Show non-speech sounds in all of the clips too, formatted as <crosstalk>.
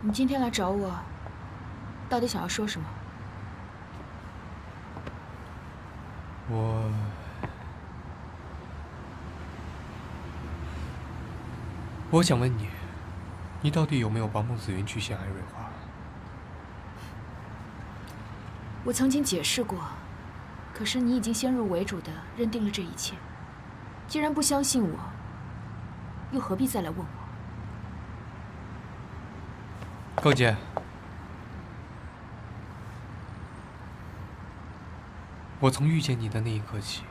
你今天来找我，到底想要说什么？我，我想问你，你到底有没有帮孟子云去陷害瑞华？我曾经解释过，可是你已经先入为主的认定了这一切。既然不相信我，又何必再来问我？高姐，我从遇见你的那一刻起，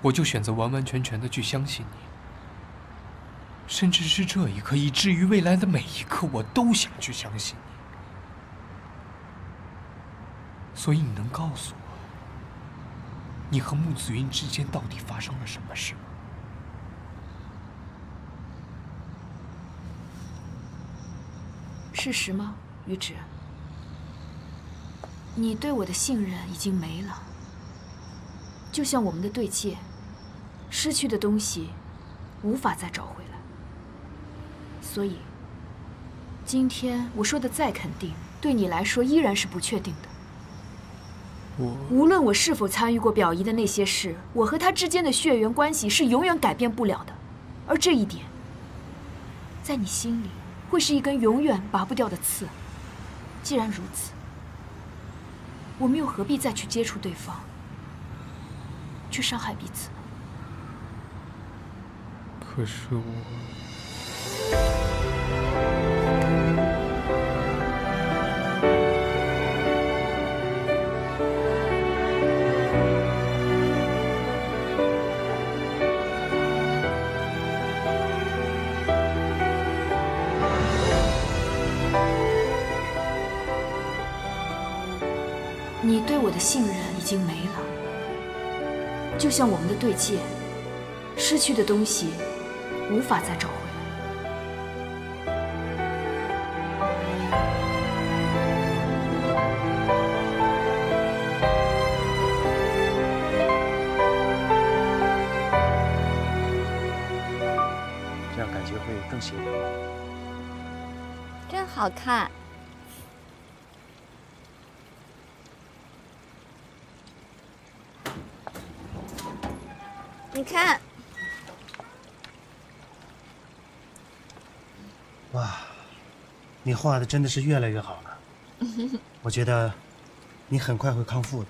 我就选择完完全全的去相信你，甚至是这一刻，以至于未来的每一刻，我都想去相信你。所以，你能告诉我，你和穆子云之间到底发生了什么事吗？事实吗，于芷？你对我的信任已经没了，就像我们的对戒，失去的东西无法再找回来。所以，今天我说的再肯定，对你来说依然是不确定的。我无论我是否参与过表姨的那些事，我和她之间的血缘关系是永远改变不了的，而这一点，在你心里。会是一根永远拔不掉的刺。既然如此，我们又何必再去接触对方，去伤害彼此呢？可是我。信任已经没了，就像我们的对戒，失去的东西无法再找回来。这样感觉会更协调。真好看。你看，哇，你画的真的是越来越好了。<laughs> 我觉得你很快会康复的。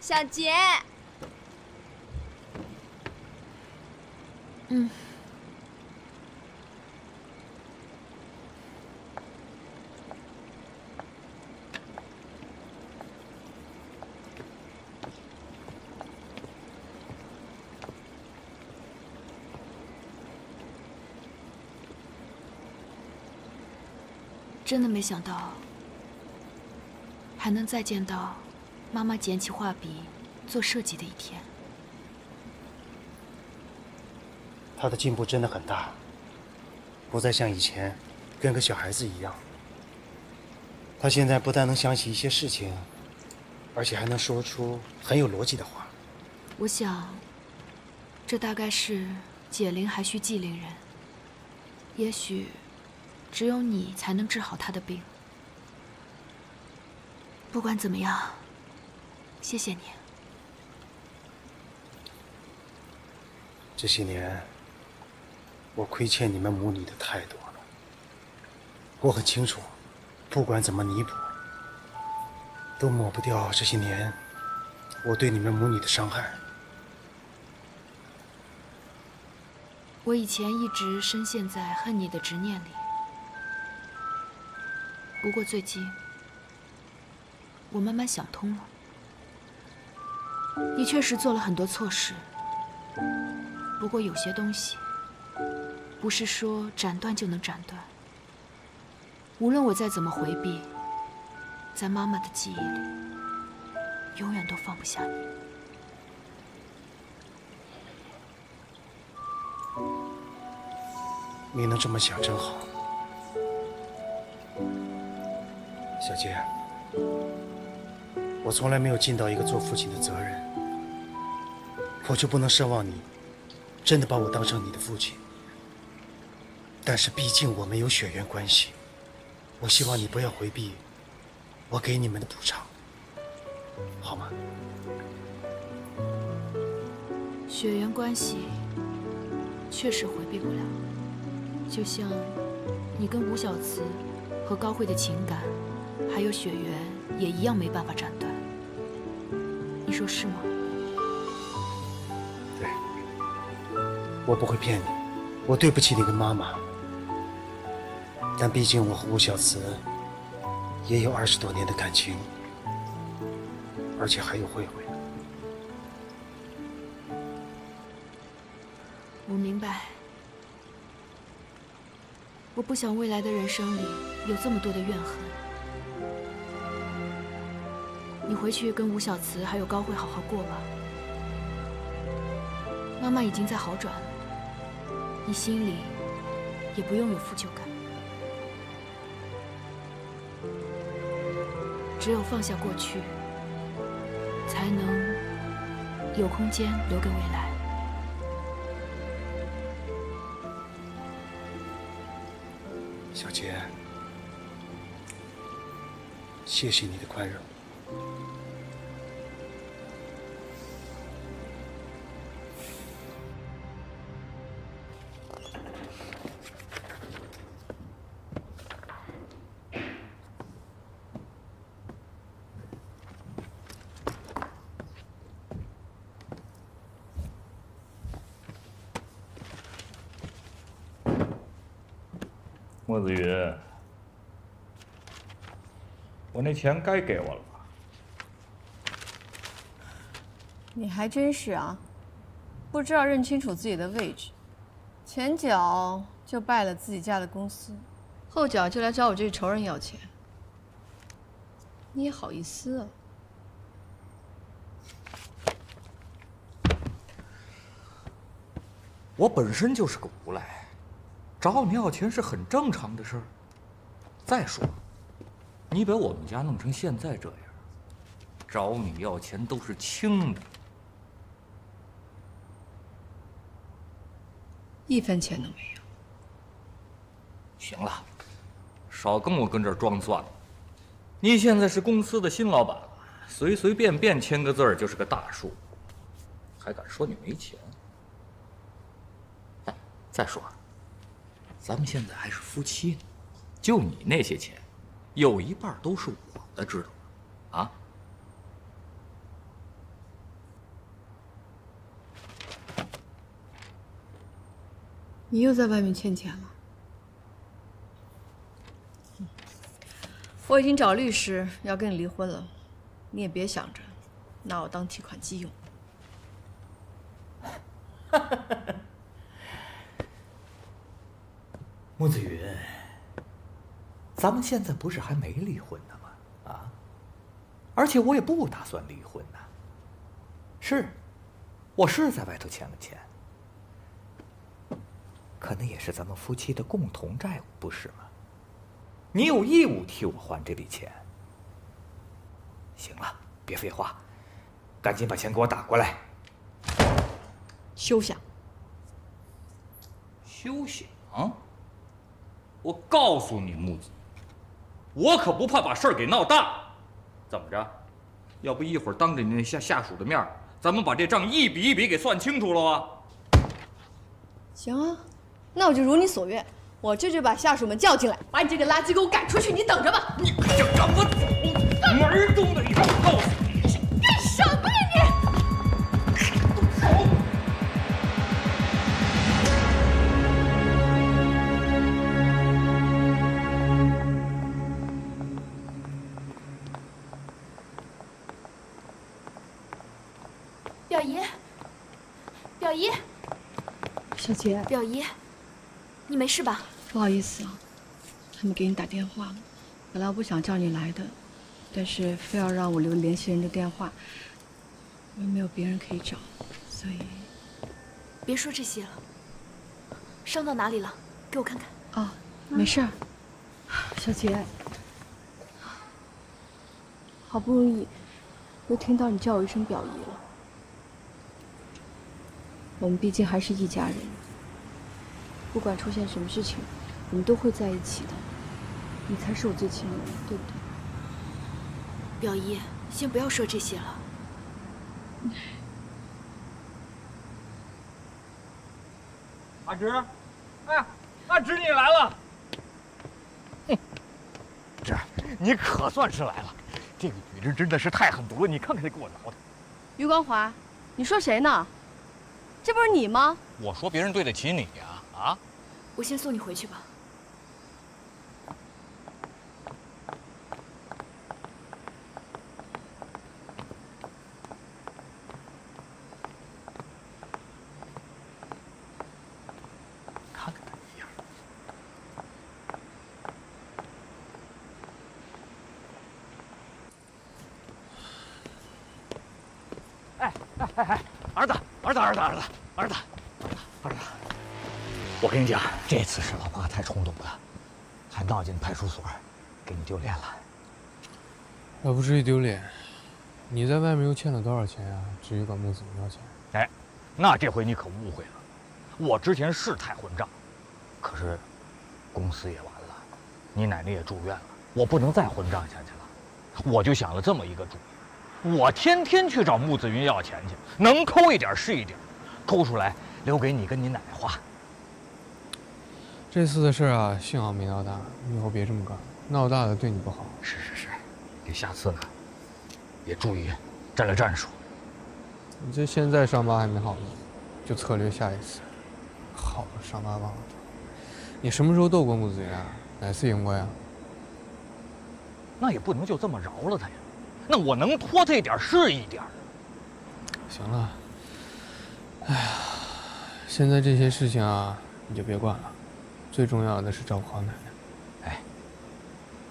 小杰，嗯。真的没想到，还能再见到妈妈捡起画笔做设计的一天。他的进步真的很大，不再像以前跟个小孩子一样。他现在不但能想起一些事情，而且还能说出很有逻辑的话。我想，这大概是解铃还需系铃人。也许。只有你才能治好他的病。不管怎么样，谢谢你。这些年，我亏欠你们母女的太多了。我很清楚，不管怎么弥补，都抹不掉这些年我对你们母女的伤害。我以前一直深陷在恨你的执念里。不过最近，我慢慢想通了。你确实做了很多错事，不过有些东西，不是说斩断就能斩断。无论我再怎么回避，在妈妈的记忆里，永远都放不下你。你能这么想真好。小杰，我从来没有尽到一个做父亲的责任，我就不能奢望你真的把我当成你的父亲，但是毕竟我们有血缘关系，我希望你不要回避我给你们的补偿，好吗？血缘关系确实回避不了，就像你跟吴小慈和高慧的情感，还有血缘也一样没办法斩断。你说是吗？对，我不会骗你，我对不起你跟妈妈，但毕竟我和吴小慈也有二十多年的感情，而且还有慧慧。我明白，我不想未来的人生里有这么多的怨恨。回去跟吴小慈还有高慧好好过吧。妈妈已经在好转了，你心里也不用有负疚感。只有放下过去，才能有空间留给未来。小杰，谢谢你的宽容。莫子云，我那钱该给我了吧？你还真是啊，不知道认清楚自己的位置，前脚就败了自己家的公司，后脚就来找我这个仇人要钱，你也好意思啊？我本身就是个无赖，找你要钱是很正常的事儿。再说，你把我们家弄成现在这样，找你要钱都是轻的。一分钱都没有。行了，少跟我跟这儿装蒜了。你现在是公司的新老板，随随便便签个字儿就是个大数，还敢说你没钱？哎，再说，咱们现在还是夫妻呢，就你那些钱，有一半都是我的，知道吗？啊？你又在外面欠钱了。我已经找律师要跟你离婚了，你也别想着拿我当提款机用。<laughs> 穆子云，咱们现在不是还没离婚呢吗？啊，而且我也不打算离婚呢。是，我是在外头欠了钱，可那也是咱们夫妻的共同债务，不是吗？你有义务替我还这笔钱。行了，别废话，赶紧把钱给我打过来。休想！休想！我告诉你，木子，我可不怕把事儿给闹大。怎么着？要不一会儿当着你那下下属的面，咱们把这账一笔一笔给算清楚了啊？行啊，那我就如你所愿，我这就把下属们叫进来，把你这个垃圾给我赶出去。你等着吧！你可就让我走，门儿都没让！告诉小杰，表姨，你没事吧？不好意思啊，他们给你打电话了。本来我不想叫你来的，但是非要让我留联系人的电话，我也没有别人可以找，所以……别说这些了。伤到哪里了？给我看看。哦，没事儿。小杰，好不容易又听到你叫我一声表姨了。我们毕竟还是一家人，不管出现什么事情，我们都会在一起的。你才是我最亲的人，对不对？表姨，先不要说这些了。阿直，哎，阿直你来了。这，你可算是来了。这个女人真的是太狠毒了，你看看她给我挠的。余光华，你说谁呢？这不是你吗？我说别人对得起你呀，啊？我先送你回去吧。看看她一样。哎哎哎哎，儿子，儿子，儿子，儿子，儿子，我跟你讲，这次是老爸太冲动了，还闹进派出所，给你丢脸了。那不至于丢脸。你在外面又欠了多少钱啊？至于管穆子云要钱？哎，那这回你可误会了。我之前是太混账，可是公司也完了，你奶奶也住院了，我不能再混账下去了。我就想了这么一个主意，我天天去找穆子云要钱去，能抠一点是一点，抠出来留给你跟你奶奶花。这次的事啊，幸好没闹大，以后别这么干，闹大了对你不好。是是是，你下次呢，也注意战略战术。你这现在伤疤还没好呢，就策略下一次。好了，伤疤忘了。你什么时候斗过木子云啊？哪次赢过呀？那也不能就这么饶了他呀，那我能拖他一点是一点。行了，哎呀，现在这些事情啊，你就别管了，最重要的是照顾好奶奶。哎，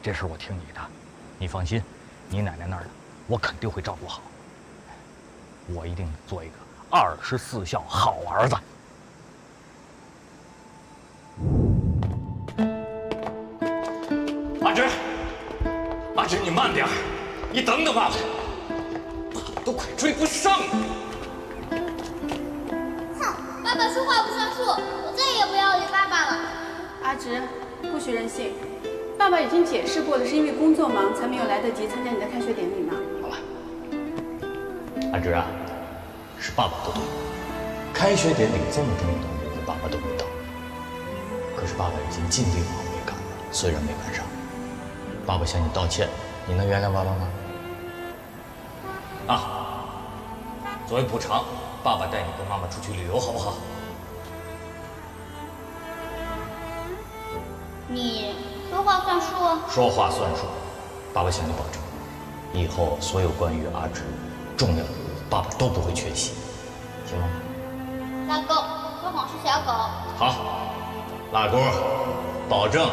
这事我听你的，你放心，你奶奶那儿的我肯定会照顾好。我一定做一个二十四孝好儿子。阿芝，阿芝，你慢点，你等等爸爸，爸爸都快追不上了。哼，爸爸说话不算数，我再也不要理爸爸了。阿直，不许任性！爸爸已经解释过了，是因为工作忙才没有来得及参加你的开学典礼嘛。好了，阿直啊，是爸爸不对，开学典礼这么重要的日子，爸爸都没到。可是爸爸已经尽力往回赶了，虽然没赶上，爸爸向你道歉，你能原谅爸爸吗？啊，作为补偿，爸爸带你跟妈妈出去旅游，好不好？你说话算数。说话算数，爸爸向你保证，以后所有关于阿芝重要的爸爸都不会缺席，行吗？拉钩，说谎是小狗。好，拉钩，保证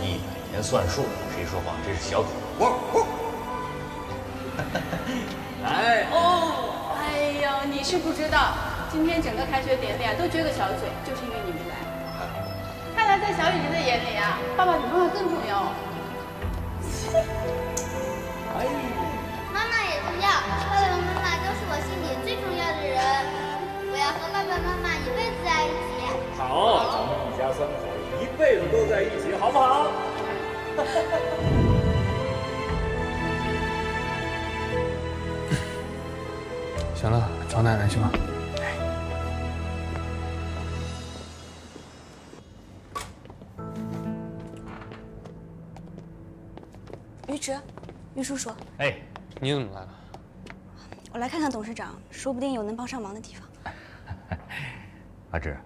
一百年算数，谁说谎这是小狗。汪 <laughs> 汪！来哦，哎呦，你是不知道，今天整个开学典礼啊都撅个小嘴，就是因为你没来。在小雨姐的眼里啊，爸爸比妈妈更重要。哎妈妈也重要，爸爸和妈妈都是我心里最重要的人。我要和爸爸妈妈一辈子在一起。好，咱们一家三口一辈子都在一起，好不好？<laughs> 行了，找奶奶去吧。于池，于叔叔，哎，你怎么来了？我来看看董事长，说不定有能帮上忙的地方。<laughs> 阿芝，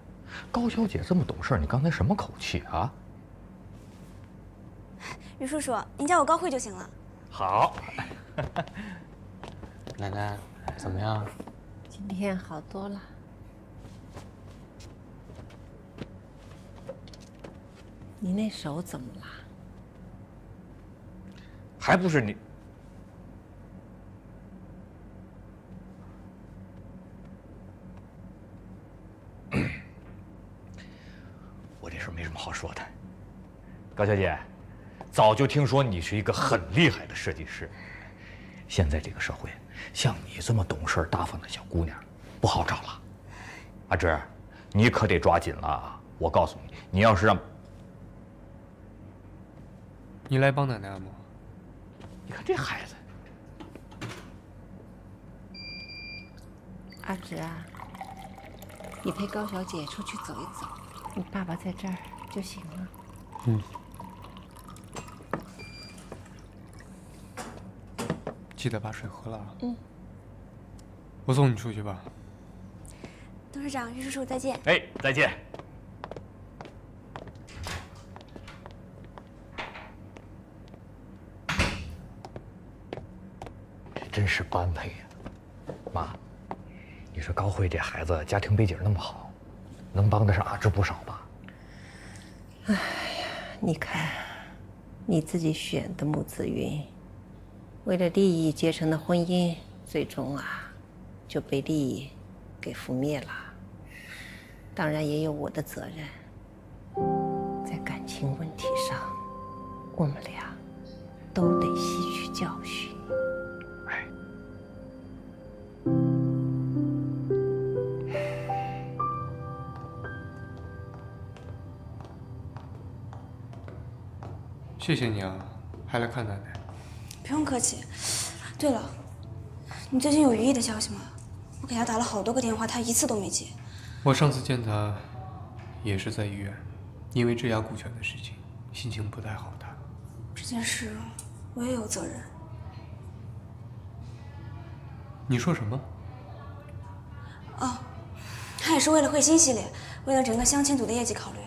高小姐这么懂事，你刚才什么口气啊？于叔叔，您叫我高慧就行了。好，<laughs> 奶奶怎么样？今天好多了。你那手怎么了？还不是你。<clears throat> 我这事没什么好说的。高小姐，早就听说你是一个很厉害的设计师。现在这个社会，像你这么懂事大方的小姑娘，不好找了。阿芝，你可得抓紧了啊！我告诉你，你要是让你来帮奶奶按摩。你看这孩子，阿直啊，你陪高小姐出去走一走，你爸爸在这儿就行了。嗯。记得把水喝了啊。嗯。我送你出去吧。董事长，于叔叔再见。哎，再见。真是般配呀，妈。你说高慧这孩子家庭背景那么好，能帮得上阿芝不少吧？哎呀，你看，你自己选的穆子云，为了利益结成的婚姻，最终啊，就被利益给覆灭了。当然也有我的责任，谢谢你啊，还来看奶奶。不用客气。对了，你最近有于毅的消息吗？我给他打了好多个电话，他一次都没接。我上次见他，也是在医院，因为质押股权的事情，心情不太好的。这件事，我也有责任。你说什么？哦，他也是为了慧心系列，为了整个相亲组的业绩考虑，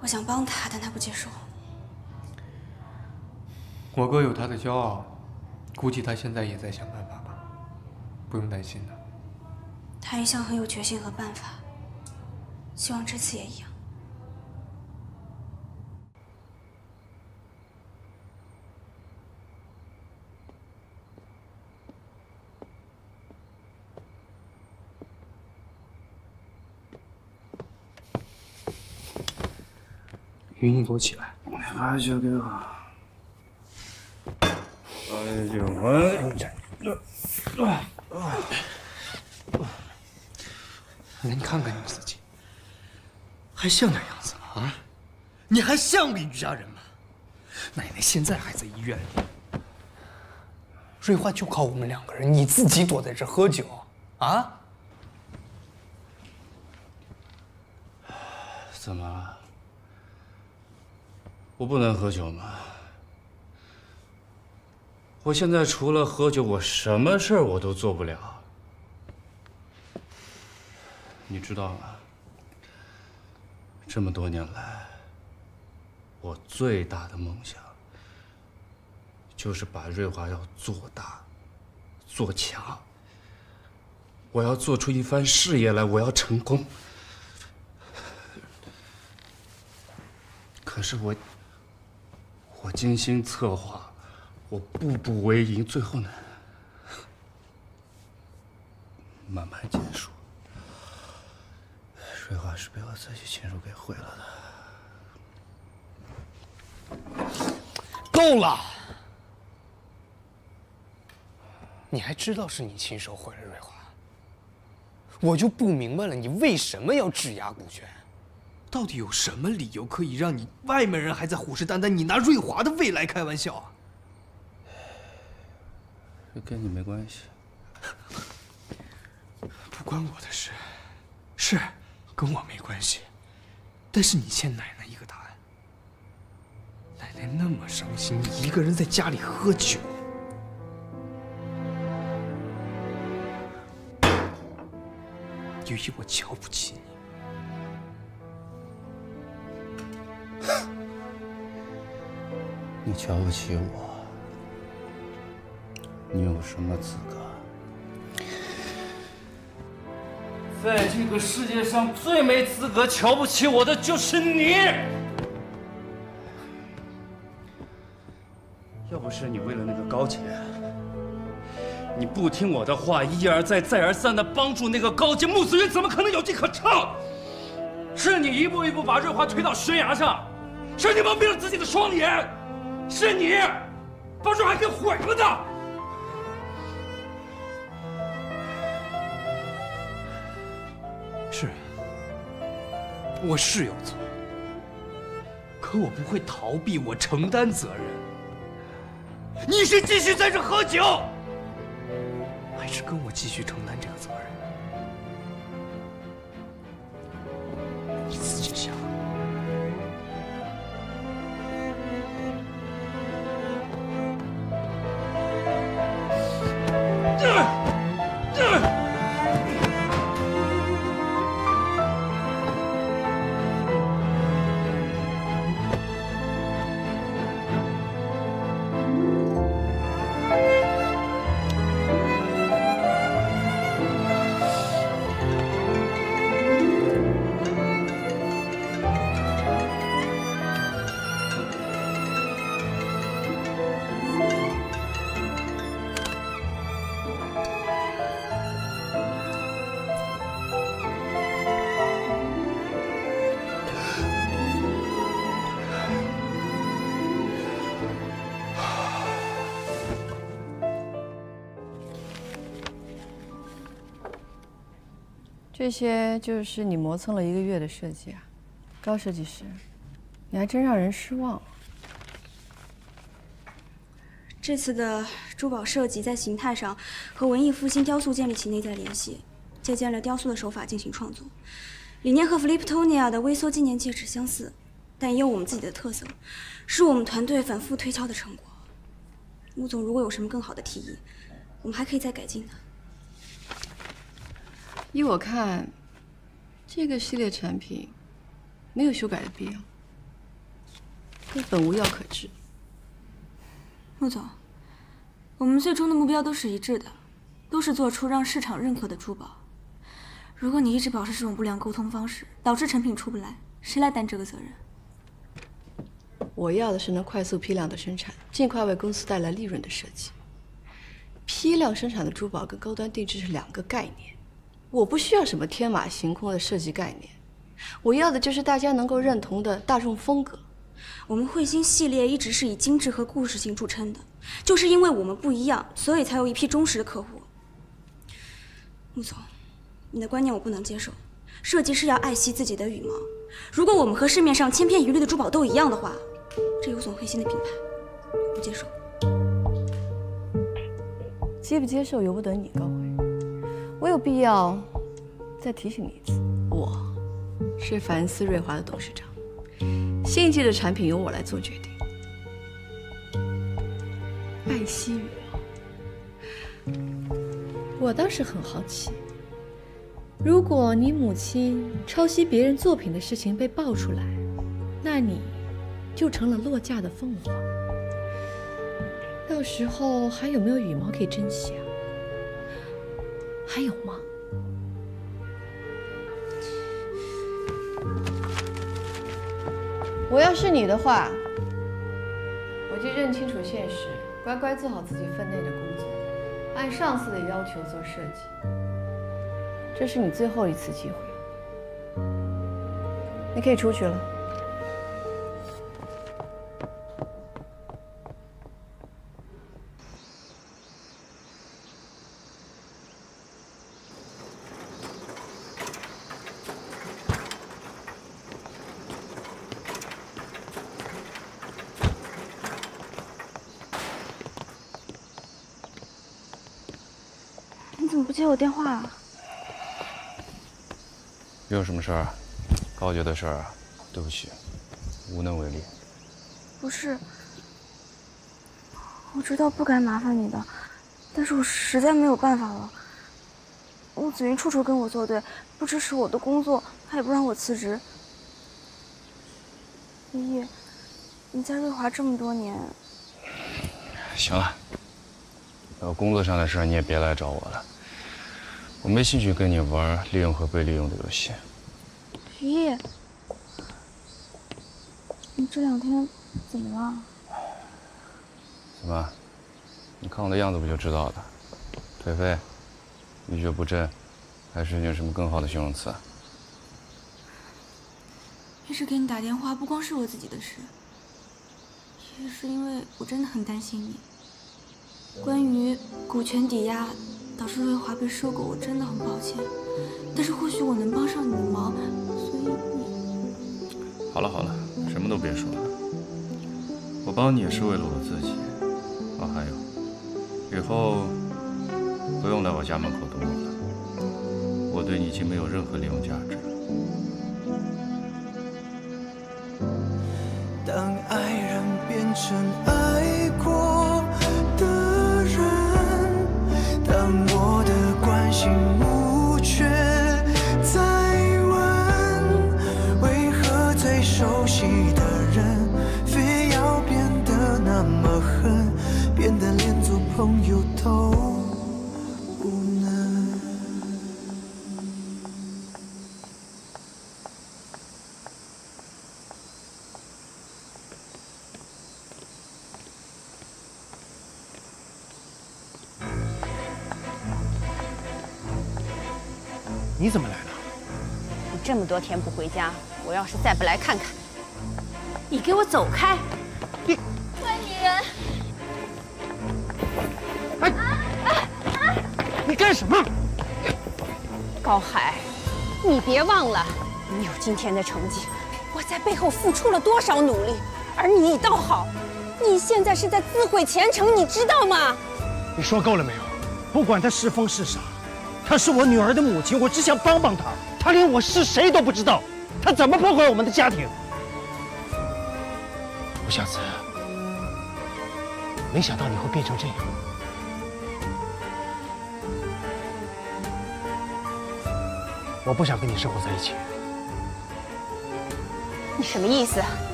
我想帮他，但他不接受。我哥有他的骄傲，估计他现在也在想办法吧，不用担心的。他一向很有决心和办法，希望这次也一样。云，你给我起来！把酒给我。哎呦我，那你看看你自己，还像点样子吗？啊，你还像个余家人吗？奶奶现在还在医院里，瑞花就靠我们两个人，你自己躲在这喝酒，啊？怎么了？我不能喝酒吗？我现在除了喝酒，我什么事儿我都做不了。你知道吗？这么多年来，我最大的梦想就是把瑞华要做大、做强。我要做出一番事业来，我要成功。可是我，我精心策划，我步步为营，最后呢，慢慢结束。瑞华是被我自己亲手给毁了的。够了！你还知道是你亲手毁了瑞华？我就不明白了，你为什么要质押股权？到底有什么理由可以让你外面人还在虎视眈眈，你拿瑞华的未来开玩笑？这跟你没关系，<laughs> 不关我的事，是跟我没关系。但是你欠奶奶一个答案。奶奶那么伤心，你一个人在家里喝酒。由于我瞧不起你。你瞧不起我，你有什么资格？在这个世界上最没资格瞧不起我的就是你。要不是你为了那个高洁，你不听我的话，一而再、再而三的帮助那个高洁，穆子云怎么可能有机可乘？是你一步一步把瑞华推到悬崖上，是你蒙蔽了自己的双眼，是你把瑞华给毁了的。我是有错，可我不会逃避，我承担责任。你是继续在这喝酒，还是跟我继续承担这个责任？这些就是你磨蹭了一个月的设计啊，高设计师，你还真让人失望。这次的珠宝设计在形态上和文艺复兴雕塑建立起内在联系，借鉴了雕塑的手法进行创作，理念和 Fliptonia 的微缩纪念戒指相似，但也有我们自己的特色，是我们团队反复推敲的成果。穆总如果有什么更好的提议，我们还可以再改进的。依我看，这个系列产品没有修改的必要，根本无药可治。穆总，我们最终的目标都是一致的，都是做出让市场认可的珠宝。如果你一直保持这种不良沟通方式，导致成品出不来，谁来担这个责任？我要的是能快速批量的生产，尽快为公司带来利润的设计。批量生产的珠宝跟高端定制是两个概念。我不需要什么天马行空的设计概念，我要的就是大家能够认同的大众风格。我们彗星系列一直是以精致和故事性著称的，就是因为我们不一样，所以才有一批忠实的客户。穆总，你的观念我不能接受。设计师要爱惜自己的羽毛。如果我们和市面上千篇一律的珠宝都一样的话，这有损彗星的品牌，我不接受。接不接受由不得你，高辉。我有必要再提醒你一次，我是凡思瑞华的董事长。新一季的产品由我来做决定。爱惜羽毛，我倒是很好奇，如果你母亲抄袭别人作品的事情被爆出来，那你就成了落架的凤凰。到时候还有没有羽毛可以珍惜啊？还有吗？我要是你的话，我就认清楚现实，乖乖做好自己分内的工作，按上司的要求做设计。这是你最后一次机会，你可以出去了。接我电话。有什么事儿？高觉的事儿，对不起，无能为力。不是，我知道不该麻烦你的，但是我实在没有办法了。陆子云处处跟我作对，不支持我的工作，他也不让我辞职。依依，你在瑞华这么多年，行了，有工作上的事你也别来找我了。我没兴趣跟你玩利用和被利用的游戏。于毅，你这两天怎么了？怎么？你看我的样子不就知道了？颓废、一蹶不振，还是有什么更好的形容词？一直给你打电话，不光是我自己的事，也是因为我真的很担心你。关于股权抵押。导致瑞华被收购，我真的很抱歉。但是或许我能帮上你的忙，所以你……好了好了，什么都别说了。我帮你也是为了我自己。哦，还有，以后不用来我家门口等我了。我对你已经没有任何利用价值做朋友都不能？你怎么来了？你这么多天不回家，我要是再不来看看，你给我走开！干什么？高海，你别忘了，你有今天的成绩，我在背后付出了多少努力，而你倒好，你现在是在自毁前程，你知道吗？你说够了没有？不管她是疯是傻，她是我女儿的母亲，我只想帮帮她。她连我是谁都不知道，她怎么破坏我们的家庭？吴夏慈，没想到你会变成这样。我不想跟你生活在一起。你什么意思？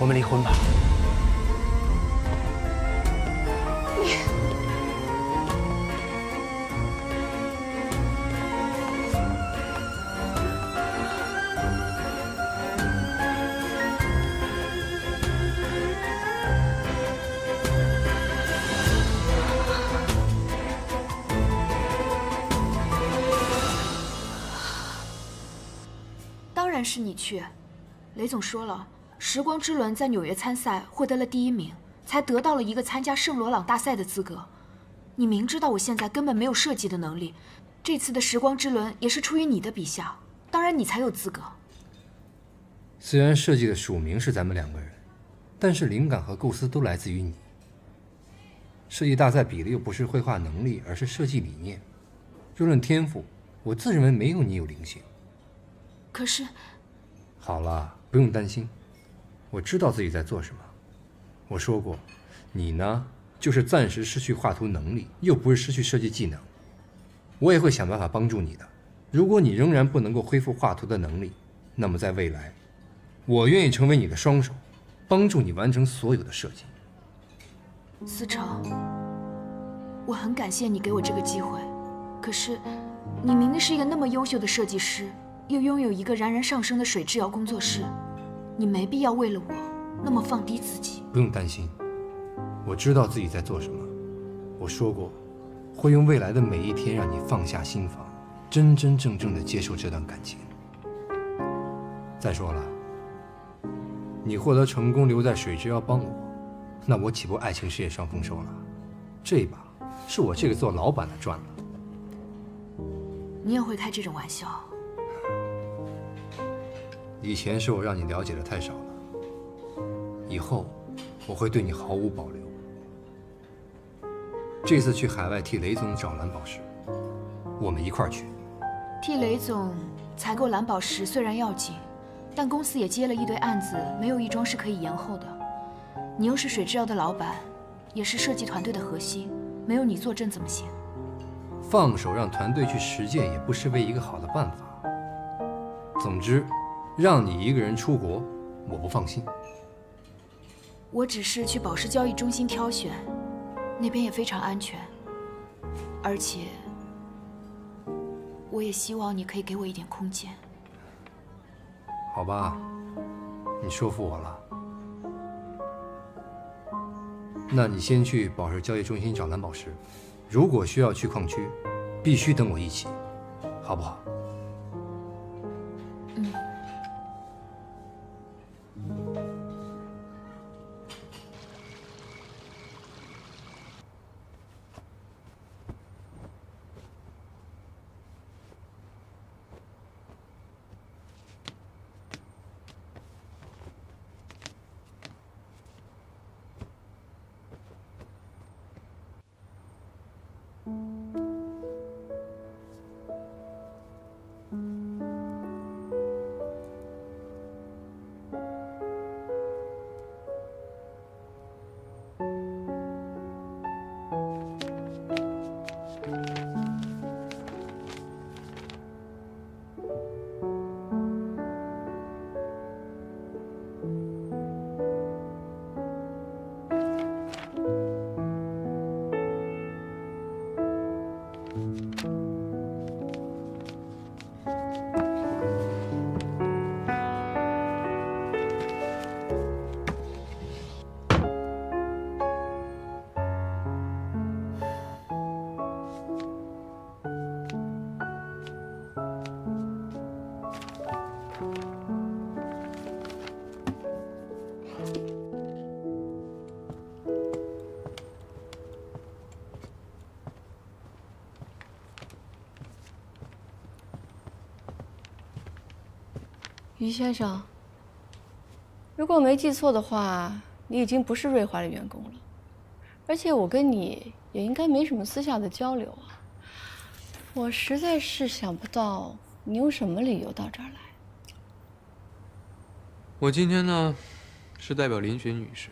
我们离婚吧。是你去。雷总说了，时光之轮在纽约参赛获得了第一名，才得到了一个参加圣罗朗大赛的资格。你明知道我现在根本没有设计的能力，这次的时光之轮也是出于你的笔下，当然你才有资格。虽然设计的署名是咱们两个人，但是灵感和构思都来自于你。设计大赛比的又不是绘画能力，而是设计理念。就论天赋，我自认为没有你有灵性。可是，好了，不用担心，我知道自己在做什么。我说过，你呢，就是暂时失去画图能力，又不是失去设计技能。我也会想办法帮助你的。如果你仍然不能够恢复画图的能力，那么在未来，我愿意成为你的双手，帮助你完成所有的设计。思成，我很感谢你给我这个机会。可是，你明明是一个那么优秀的设计师，又拥有一个冉冉上升的水制窑工作室，你没必要为了我那么放低自己。不用担心，我知道自己在做什么。我说过，会用未来的每一天让你放下心防，真真正正的接受这段感情。再说了，你获得成功留在水之窑帮我，那我岂不爱情事业双丰收了？这一把是我这个做老板的赚了。你也会开这种玩笑？以前是我让你了解的太少了，以后我会对你毫无保留。这次去海外替雷总找蓝宝石，我们一块儿去。替雷总采购蓝宝石虽然要紧，但公司也接了一堆案子，没有一桩是可以延后的。你又是水之遥的老板，也是设计团队的核心，没有你坐镇怎么行？放手让团队去实践，也不失为一个好的办法。总之，让你一个人出国，我不放心。我只是去宝石交易中心挑选，那边也非常安全，而且我也希望你可以给我一点空间。好吧，你说服我了。那你先去宝石交易中心找蓝宝石，如果需要去矿区，必须等我一起，好不好？于先生，如果我没记错的话，你已经不是瑞华的员工了，而且我跟你也应该没什么私下的交流啊。我实在是想不到你用什么理由到这儿来。我今天呢，是代表林雪女士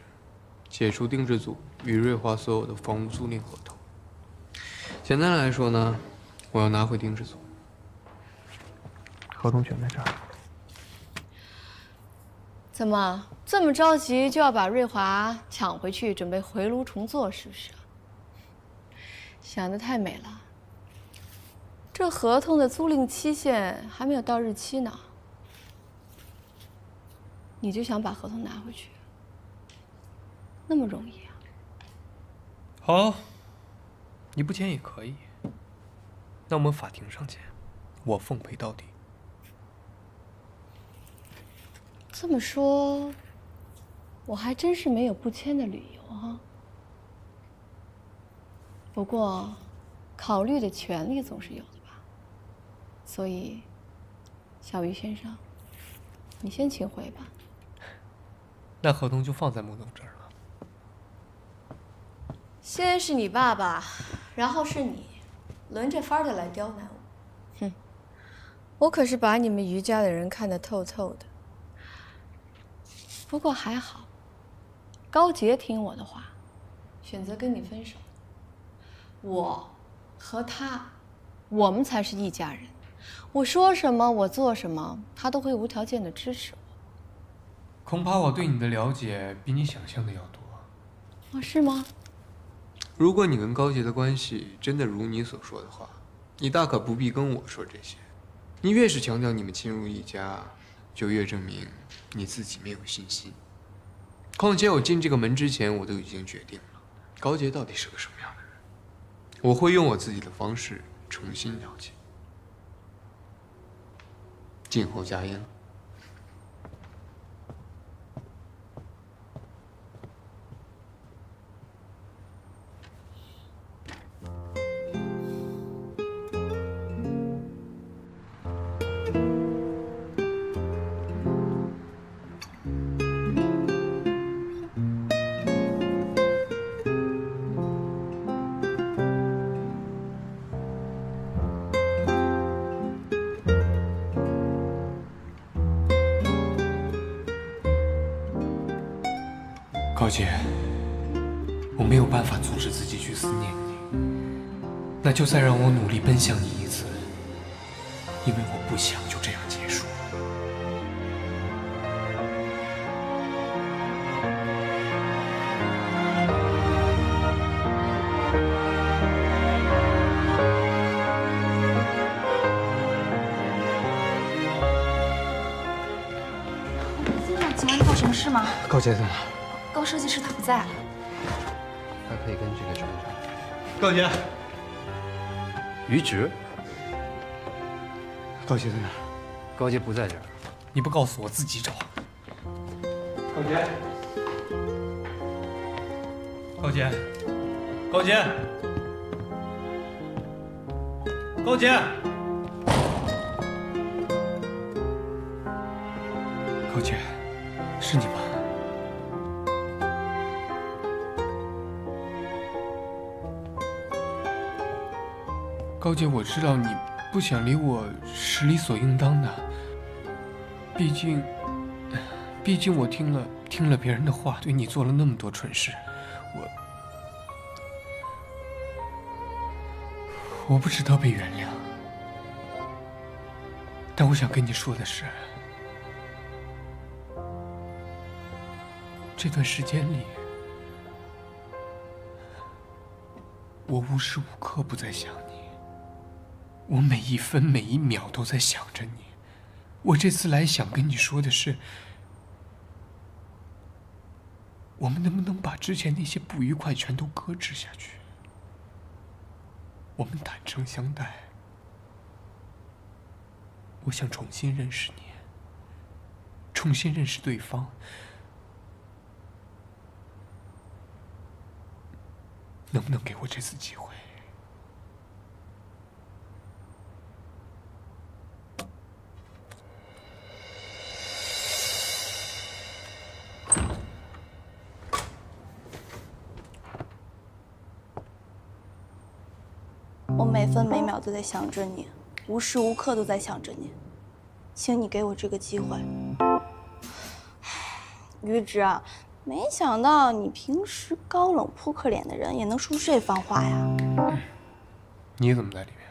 解除定制组与瑞华所有的房屋租赁合同。简单来说呢，我要拿回定制组，合同全在这儿。怎么这么着急就要把瑞华抢回去，准备回炉重做，是不是？想的太美了。这合同的租赁期限还没有到日期呢，你就想把合同拿回去？那么容易啊？好，你不签也可以。那我们法庭上见，我奉陪到底。这么说，我还真是没有不签的理由啊。不过，考虑的权利总是有的吧。所以，小鱼先生，你先请回吧。那合同就放在穆总这儿了。先是你爸爸，然后是你，轮着法的来刁难我。哼，我可是把你们余家的人看得透透的。不过还好，高杰听我的话，选择跟你分手。我和他，我们才是一家人。我说什么，我做什么，他都会无条件的支持我。恐怕我对你的了解比你想象的要多。哦，是吗？如果你跟高杰的关系真的如你所说的话，你大可不必跟我说这些。你越是强调你们亲如一家，就越证明。你自己没有信心。况且我进这个门之前，我都已经决定了，高杰到底是个什么样的人。我会用我自己的方式重新了解。静候佳音。再让我努力奔向你一次，因为我不想就这样结束。先生，请问你有什么事吗？高杰在哪？高设计师他不在了。他可以跟这个船长。高洁，于直。高杰在哪？高杰不在这儿。你不告诉我，自己找。高杰，高杰，高杰，高杰，高杰，是你吗？高姐，我知道你不想理我是理所应当的。毕竟，毕竟我听了听了别人的话，对你做了那么多蠢事，我我不值得被原谅。但我想跟你说的是，这段时间里，我无时无刻不在想你，我每一分每一秒都在想着你。我这次来想跟你说的是，我们能不能把之前那些不愉快全都搁置下去？我们坦诚相待。我想重新认识你，重新认识对方。能不能给我这次机会？分每秒都在想着你，无时无刻都在想着你，请你给我这个机会。于之啊，没想到你平时高冷扑克脸的人也能说出这番话呀！你怎么在里面？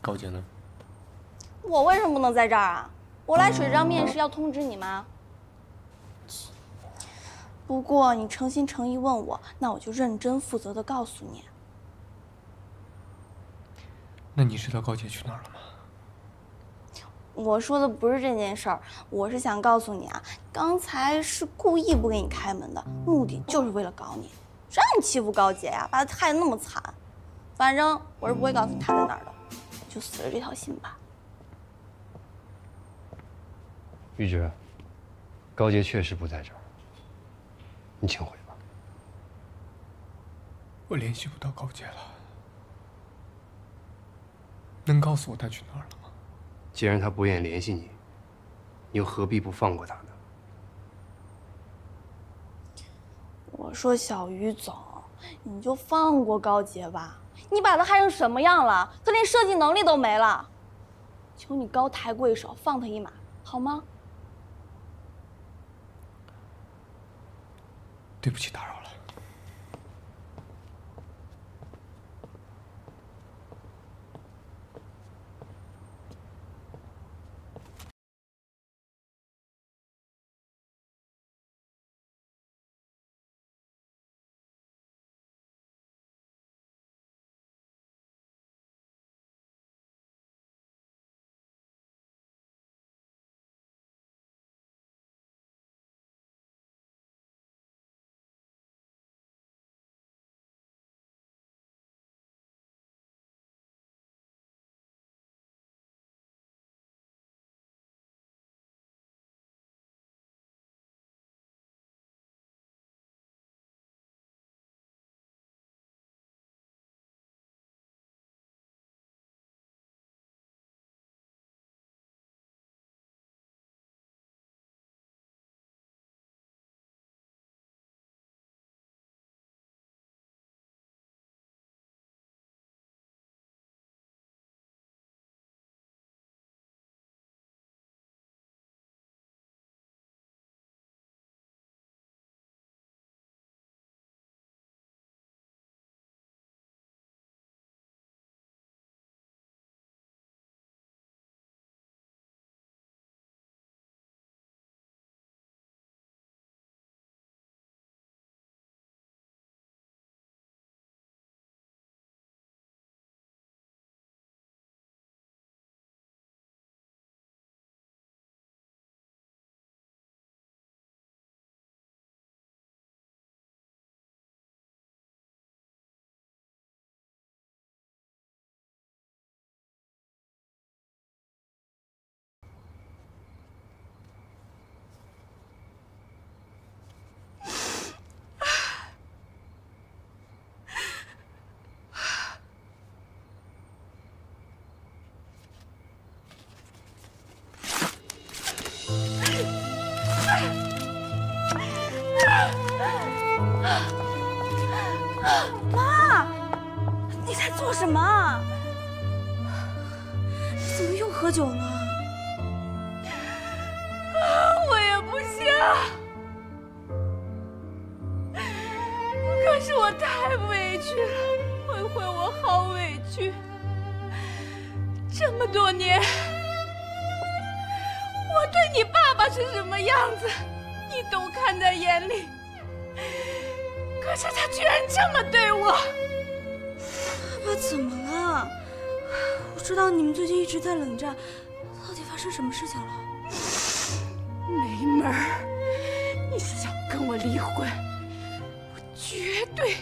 高姐呢？我为什么不能在这儿啊？我来水上面试要通知你吗？不过你诚心诚意问我，那我就认真负责的告诉你。那你知道高姐去哪儿了吗？我说的不是这件事儿，我是想告诉你啊，刚才是故意不给你开门的，目的就是为了搞你，让你欺负高姐呀，把她害得那么惨。反正我是不会告诉你她在哪儿的，就死了这条心吧。玉珏，高洁确实不在这儿，你请回吧。我联系不到高洁了，能告诉我他去哪儿了吗？既然他不愿意联系你，你又何必不放过他呢？我说小于总，你就放过高杰吧，你把他害成什么样了？他连设计能力都没了，求你高抬贵手，放他一马，好吗？对不起，打扰看在眼里。可是他居然这么对我，爸爸怎么了？我知道你们最近一直在冷战，到底发生什么事情了？没门儿！你想跟我离婚，我绝对